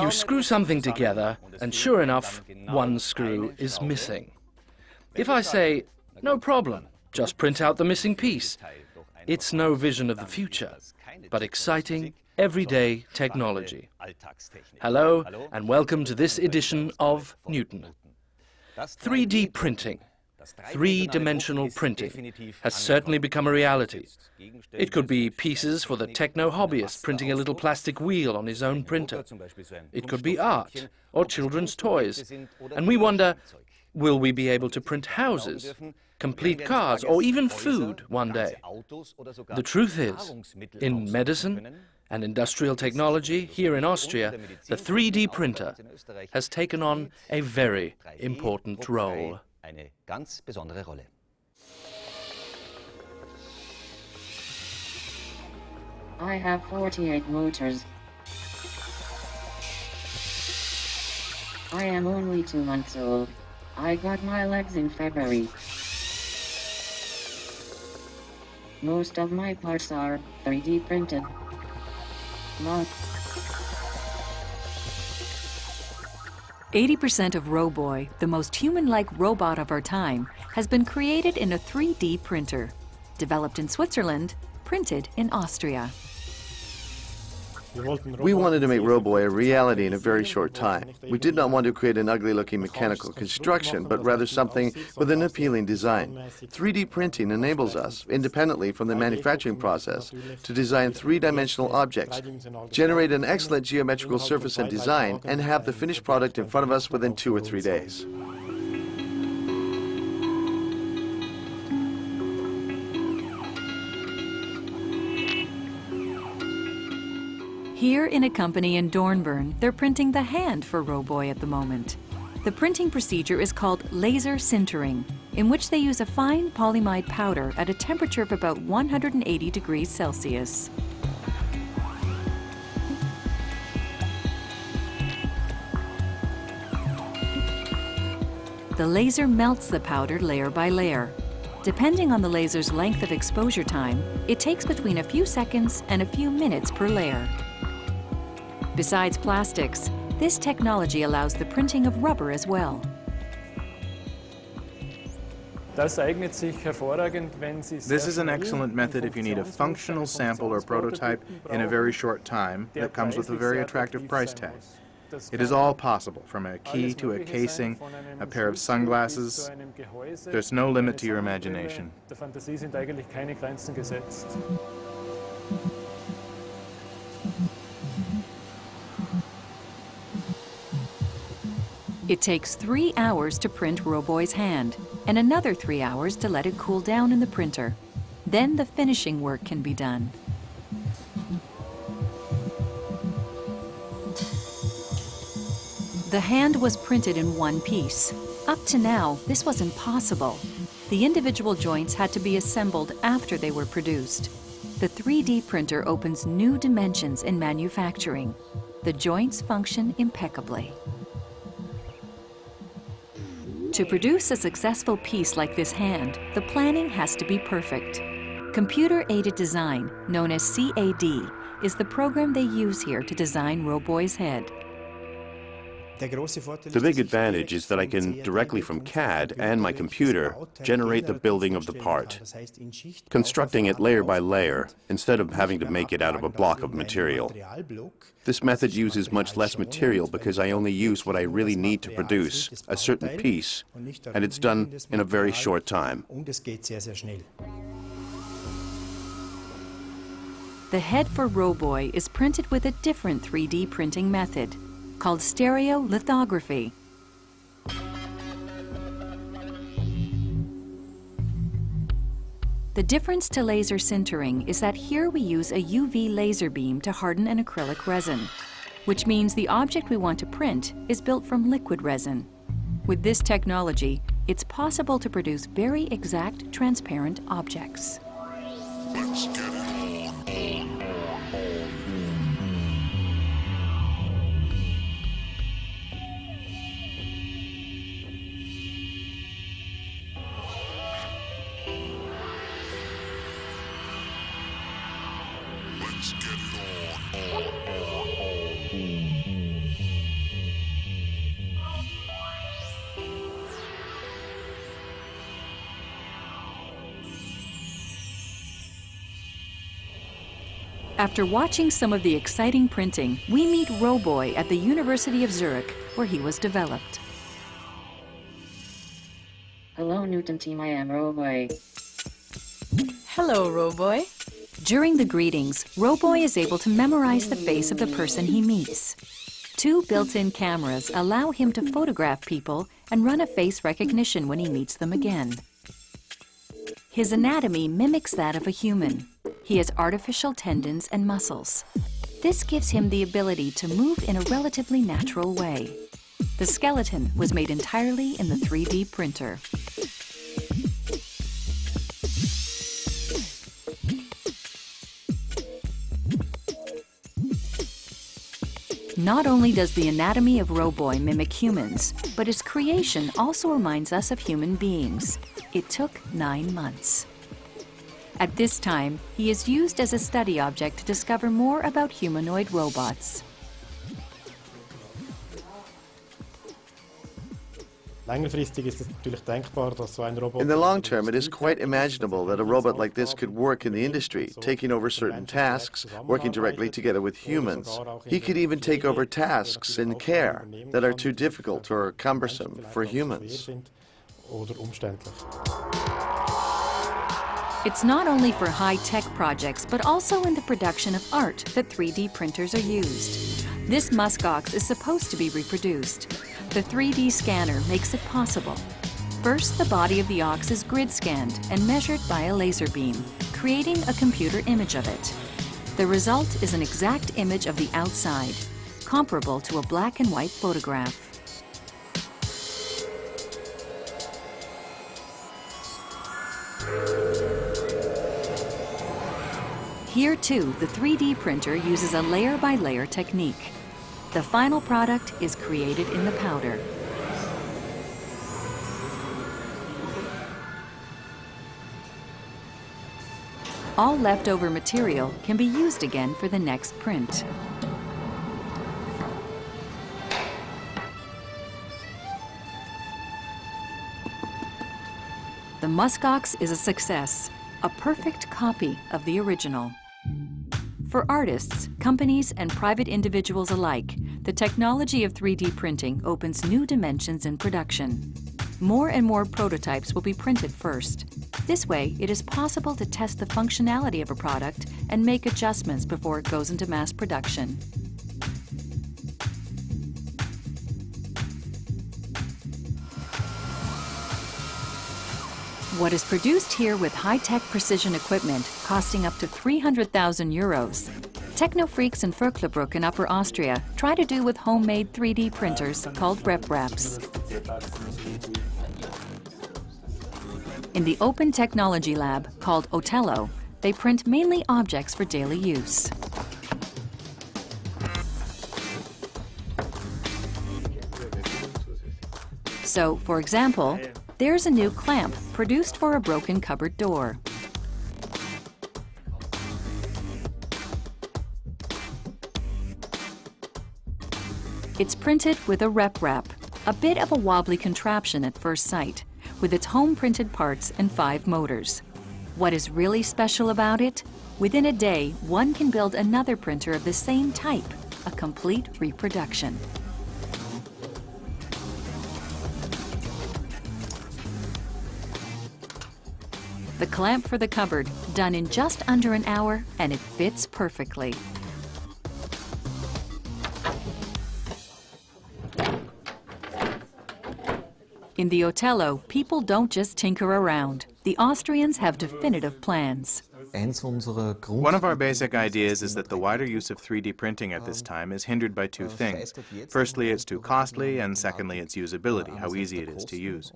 You screw something together, and sure enough, one screw is missing. If I say, no problem, just print out the missing piece, it's no vision of the future, but exciting, everyday technology. Hello, and welcome to this edition of Newton. 3D printing Three-dimensional printing has certainly become a reality. It could be pieces for the techno-hobbyist printing a little plastic wheel on his own printer. It could be art or children's toys. And we wonder, will we be able to print houses, complete cars, or even food one day? The truth is, in medicine and industrial technology here in Austria, the 3D printer has taken on a very important role. eine ganz besondere Rolle. I have 48 motors. I am only two months old. I got my legs in February. Most of my parts are 3D printed. Not 80% of Roboy, the most human-like robot of our time, has been created in a 3D printer. Developed in Switzerland, printed in Austria. We wanted to make Roboy a reality in a very short time. We did not want to create an ugly-looking mechanical construction, but rather something with an appealing design. 3D printing enables us, independently from the manufacturing process, to design three-dimensional objects, generate an excellent geometrical surface and design, and have the finished product in front of us within two or three days. Here in a company in Dornbirn, they're printing the hand for Roboy at the moment. The printing procedure is called laser sintering, in which they use a fine polyamide powder at a temperature of about 180 degrees Celsius. The laser melts the powder layer by layer. Depending on the laser's length of exposure time, it takes between a few seconds and a few minutes per layer. Besides plastics, this technology allows the printing of rubber as well. This is an excellent method if you need a functional sample or prototype in a very short time that comes with a very attractive price tag. It is all possible, from a key to a casing, a pair of sunglasses. There's no limit to your imagination. It takes three hours to print Roboy's hand and another three hours to let it cool down in the printer. Then the finishing work can be done. The hand was printed in one piece. Up to now, this was impossible. The individual joints had to be assembled after they were produced. The 3D printer opens new dimensions in manufacturing. The joints function impeccably. To produce a successful piece like this hand, the planning has to be perfect. Computer-aided design, known as CAD, is the program they use here to design Roboy's head. The big advantage is that I can, directly from CAD and my computer, generate the building of the part, constructing it layer by layer, instead of having to make it out of a block of material. This method uses much less material because I only use what I really need to produce, a certain piece, and it's done in a very short time. The head for Roboy is printed with a different 3D printing method called stereolithography. The difference to laser sintering is that here we use a UV laser beam to harden an acrylic resin, which means the object we want to print is built from liquid resin. With this technology, it's possible to produce very exact transparent objects. After watching some of the exciting printing, we meet Roboy at the University of Zurich, where he was developed. Hello, Newton team. I am Roboy. Hello, Roboy. During the greetings, Roboy is able to memorize the face of the person he meets. Two built-in cameras allow him to photograph people and run a face recognition when he meets them again. His anatomy mimics that of a human. He has artificial tendons and muscles. This gives him the ability to move in a relatively natural way. The skeleton was made entirely in the 3D printer. Not only does the anatomy of Roboy mimic humans, but his creation also reminds us of human beings. It took nine months. At this time, he is used as a study object to discover more about humanoid robots. In the long term, it is quite imaginable that a robot like this could work in the industry, taking over certain tasks, working directly together with humans. He could even take over tasks in care that are too difficult or cumbersome for humans. It's not only for high-tech projects, but also in the production of art that 3D printers are used. This muskox is supposed to be reproduced. The 3D scanner makes it possible. First, the body of the ox is grid scanned and measured by a laser beam, creating a computer image of it. The result is an exact image of the outside, comparable to a black and white photograph. Here too, the 3D printer uses a layer-by-layer -layer technique. The final product is created in the powder. All leftover material can be used again for the next print. The muskox is a success, a perfect copy of the original. For artists, companies, and private individuals alike, the technology of 3D printing opens new dimensions in production. More and more prototypes will be printed first. This way, it is possible to test the functionality of a product and make adjustments before it goes into mass production. What is produced here with high-tech precision equipment costing up to 300,000 euros. Techno freaks in Vöcklabruck in Upper Austria try to do with homemade 3D printers called RepRaps. In the Open Technology Lab, called Otelo, they print mainly objects for daily use. So, for example, there's a new clamp produced for a broken cupboard door. It's printed with a RepRap, a bit of a wobbly contraption at first sight, with its home printed parts and five motors. What is really special about it? Within a day, one can build another printer of the same type, a complete reproduction. The clamp for the cupboard, done in just under an hour, and it fits perfectly. In the Otelo, people don't just tinker around. The Austrians have definitive plans. One of our basic ideas is that the wider use of 3D printing at this time is hindered by two things. Firstly, it's too costly, and secondly, its usability, how easy it is to use.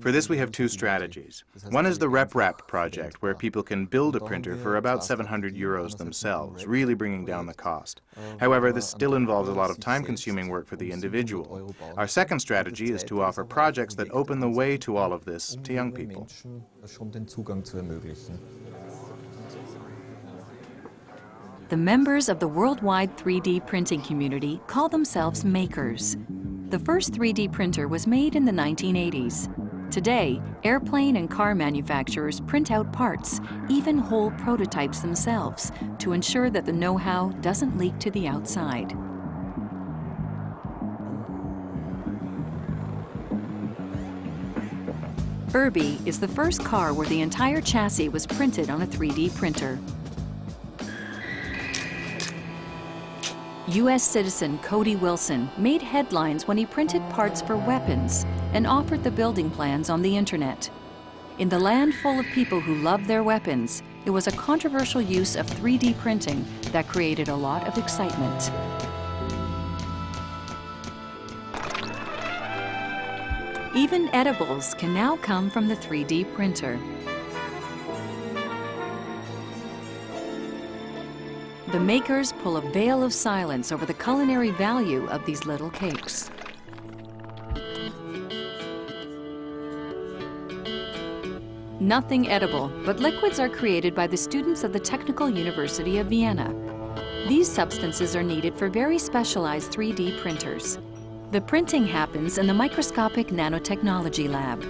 For this, we have two strategies. One is the RepRap project, where people can build a printer for about 700 euros themselves, really bringing down the cost. However, this still involves a lot of time-consuming work for the individual. Our second strategy is to offer projects that open the way to all of this to young people. The members of the worldwide 3D printing community call themselves makers. The first 3D printer was made in the 1980s. Today, airplane and car manufacturers print out parts, even whole prototypes themselves, to ensure that the know-how doesn't leak to the outside. Urbee is the first car where the entire chassis was printed on a 3D printer. U.S. citizen Cody Wilson made headlines when he printed parts for weapons and offered the building plans on the internet. In the land full of people who love their weapons, it was a controversial use of 3D printing that created a lot of excitement. Even edibles can now come from the 3D printer. The makers pull a veil of silence over the culinary value of these little cakes. Nothing edible, but liquids are created by the students of the Technical University of Vienna. These substances are needed for very specialized 3D printers. The printing happens in the microscopic nanotechnology lab.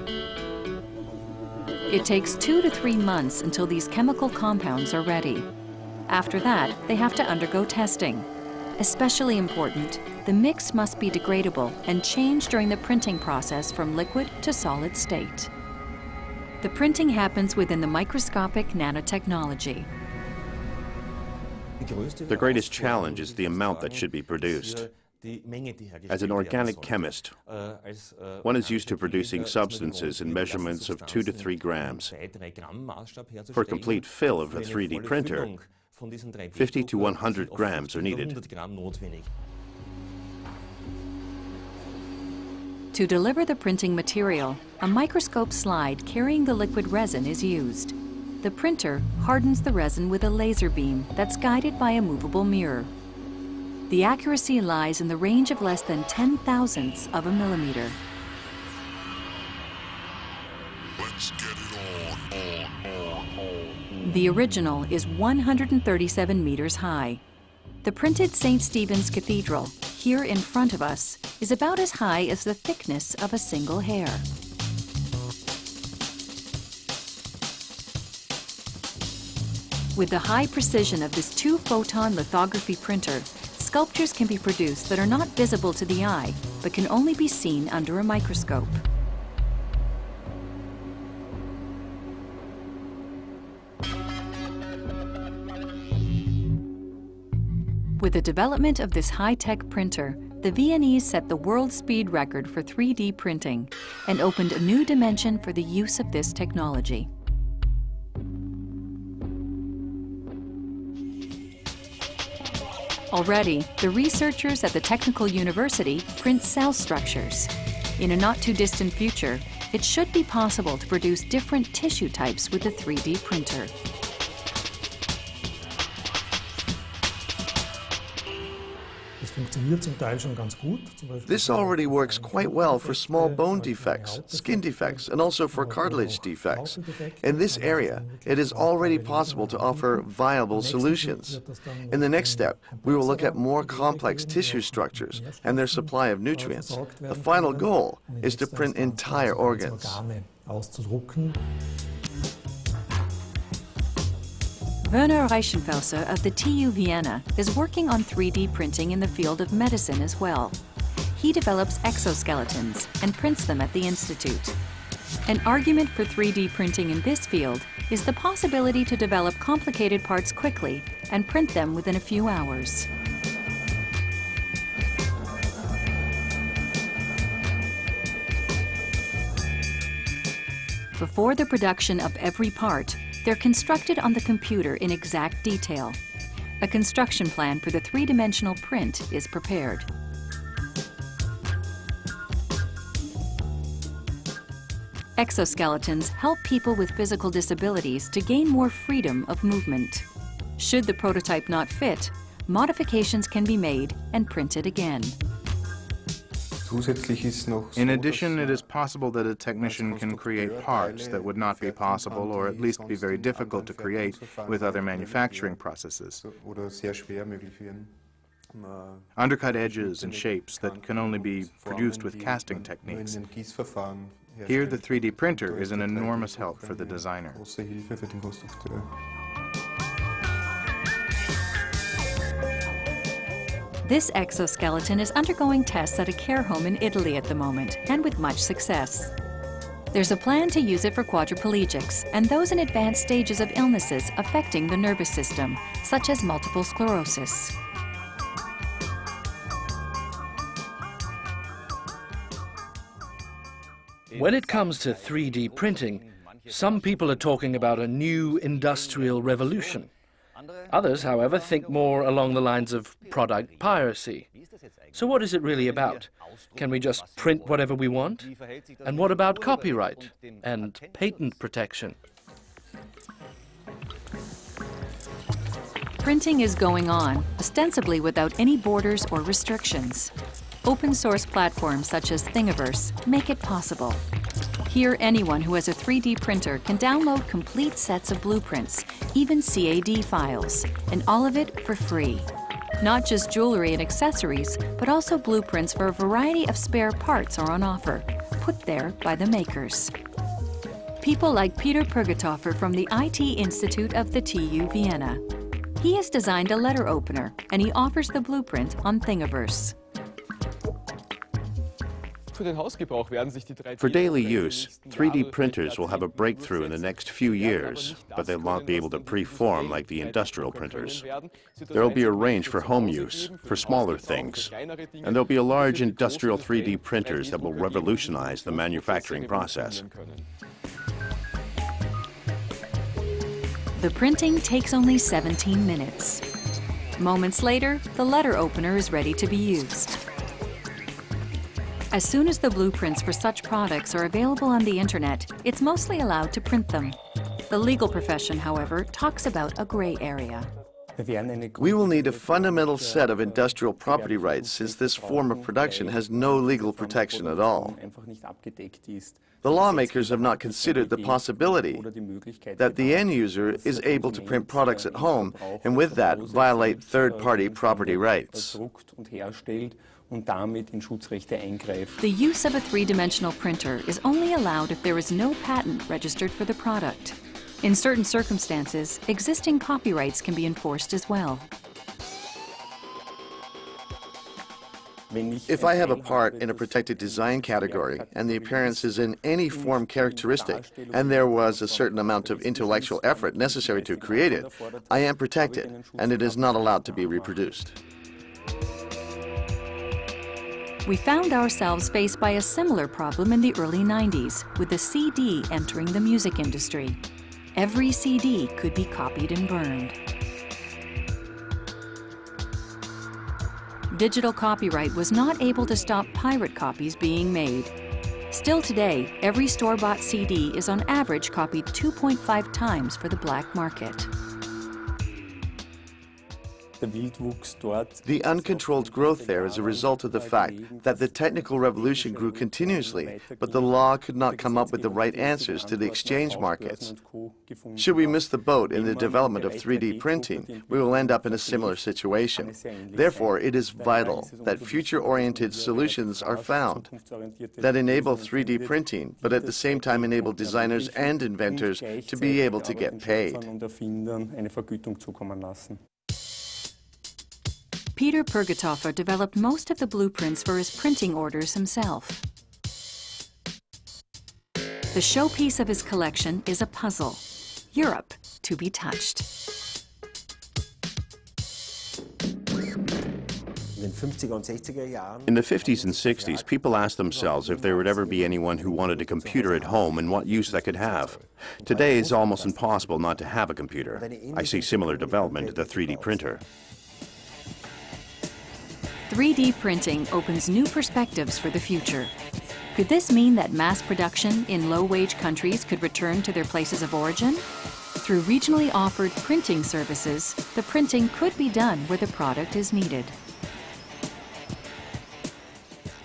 It takes two to three months until these chemical compounds are ready. After that, they have to undergo testing. Especially important, the mix must be degradable and change during the printing process from liquid to solid state. The printing happens within the microscopic nanotechnology. The greatest challenge is the amount that should be produced. As an organic chemist, one is used to producing substances in measurements of 2 to 3 grams. For a complete fill of a 3D printer, 50 to 100 grams are needed. To deliver the printing material, a microscope slide carrying the liquid resin is used. The printer hardens the resin with a laser beam that's guided by a movable mirror. The accuracy lies in the range of less than 10 thousandths of a millimeter. The original is 137 meters high. The printed St. Stephen's Cathedral, here in front of us, is about as high as the thickness of a single hair. With the high precision of this two-photon lithography printer, sculptures can be produced that are not visible to the eye, but can only be seen under a microscope. The development of this high-tech printer, the Viennese set the world speed record for 3D printing and opened a new dimension for the use of this technology. Already, the researchers at the Technical University print cell structures. In a not too distant future, it should be possible to produce different tissue types with a 3D printer. This already works quite well for small bone defects, skin defects, and also for cartilage defects. In this area, it is already possible to offer viable solutions. In the next step, we will look at more complex tissue structures and their supply of nutrients. The final goal is to print entire organs. Werner Reichenfelser of the TU Vienna is working on 3D printing in the field of medicine as well. He develops exoskeletons and prints them at the Institute. An argument for 3D printing in this field is the possibility to develop complicated parts quickly and print them within a few hours. Before the production of every part, they're constructed on the computer in exact detail. A construction plan for the three-dimensional print is prepared. Exoskeletons help people with physical disabilities to gain more freedom of movement. Should the prototype not fit, modifications can be made and printed again. In addition, it is possible that a technician can create parts that would not be possible or at least be very difficult to create with other manufacturing processes. Undercut edges and shapes that can only be produced with casting techniques. Here, the 3D printer is an enormous help for the designer. This exoskeleton is undergoing tests at a care home in Italy at the moment, and with much success. There's a plan to use it for quadriplegics and those in advanced stages of illnesses affecting the nervous system, such as multiple sclerosis. When it comes to 3D printing, some people are talking about a new industrial revolution. Others, however, think more along the lines of product piracy. So what is it really about? Can we just print whatever we want? And what about copyright and patent protection? Printing is going on, ostensibly without any borders or restrictions. Open source platforms such as Thingiverse make it possible. Here, anyone who has a 3D printer can download complete sets of blueprints, even CAD files, and all of it for free. Not just jewelry and accessories, but also blueprints for a variety of spare parts are on offer, put there by the makers. People like Peter Purgathofer from the IT Institute of the TU Vienna. He has designed a letter opener, and he offers the blueprint on Thingiverse. For daily use, 3D printers will have a breakthrough in the next few years, but they'll not be able to preform like the industrial printers. There will be a range for home use, for smaller things, and there'll be a large industrial 3D printers that will revolutionize the manufacturing process. The printing takes only 17 minutes. Moments later, the letter opener is ready to be used. As soon as the blueprints for such products are available on the internet, it's mostly allowed to print them. The legal profession, however, talks about a gray area. We will need a fundamental set of industrial property rights since this form of production has no legal protection at all. The lawmakers have not considered the possibility that the end user is able to print products at home and with that violate third-party property rights. The use of a three-dimensional printer is only allowed if there is no patent registered for the product. In certain circumstances, existing copyrights can be enforced as well. If I have a part in a protected design category and the appearance is in any form characteristic and there was a certain amount of intellectual effort necessary to create it, I am protected and it is not allowed to be reproduced. We found ourselves faced by a similar problem in the early 90s, with the CD entering the music industry. Every CD could be copied and burned. Digital copyright was not able to stop pirate copies being made. Still today, every store-bought CD is on average copied 2.5 times for the black market. The uncontrolled growth there is a result of the fact that the technical revolution grew continuously, but the law could not come up with the right answers to the exchange markets. Should we miss the boat in the development of 3D printing, we will end up in a similar situation. Therefore, it is vital that future-oriented solutions are found that enable 3D printing, but at the same time enable designers and inventors to be able to get paid. Peter Purgathofer developed most of the blueprints for his printing orders himself. The showpiece of his collection is a puzzle, Europe to be touched. In the 50s and 60s, people asked themselves if there would ever be anyone who wanted a computer at home and what use that could have. Today, it's almost impossible not to have a computer. I see similar development to the 3D printer. 3D printing opens new perspectives for the future. Could this mean that mass production in low-wage countries could return to their places of origin? Through regionally offered printing services, the printing could be done where the product is needed.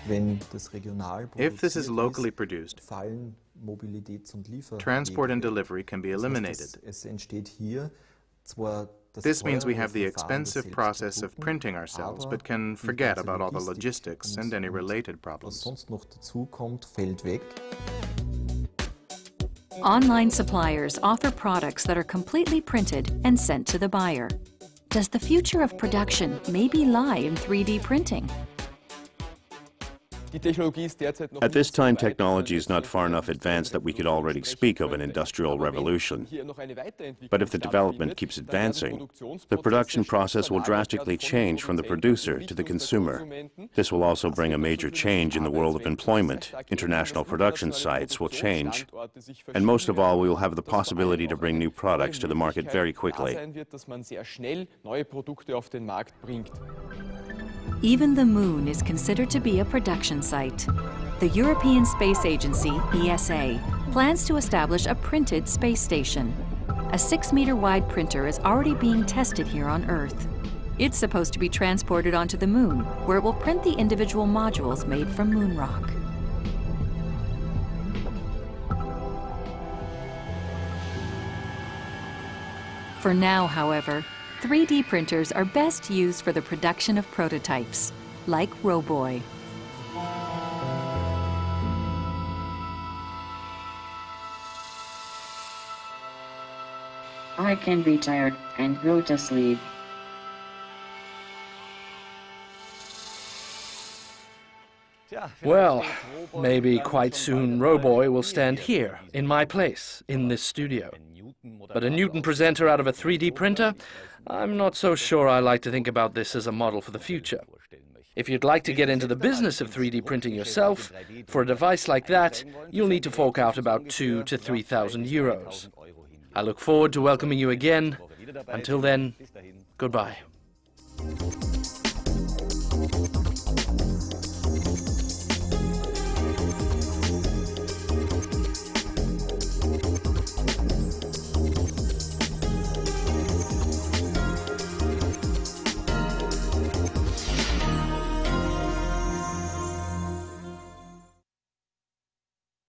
If this is locally produced, transport and delivery can be eliminated. This means we have the expensive process of printing ourselves, but can forget about all the logistics and any related problems. Online suppliers offer products that are completely printed and sent to the buyer. Does the future of production maybe lie in 3D printing? At this time, technology is not far enough advanced that we could already speak of an industrial revolution. But if the development keeps advancing, the production process will drastically change from the producer to the consumer. This will also bring a major change in the world of employment. International production sites will change. And most of all, we will have the possibility to bring new products to the market very quickly. Even the moon is considered to be a production site. The European Space Agency, ESA, plans to establish a printed space station. A six meter wide printer is already being tested here on Earth. It's supposed to be transported onto the moon, where it will print the individual modules made from moon rock. For now, however, 3D printers are best used for the production of prototypes, like Roboy. I can be tired and go to sleep. Well, maybe quite soon Roboy will stand here, in my place, in this studio. But a Newton presenter out of a 3D printer? I'm not so sure I like to think about this as a model for the future. If you'd like to get into the business of 3D printing yourself, for a device like that, you'll need to fork out about two to 3,000 euros. I look forward to welcoming you again. Until then, goodbye.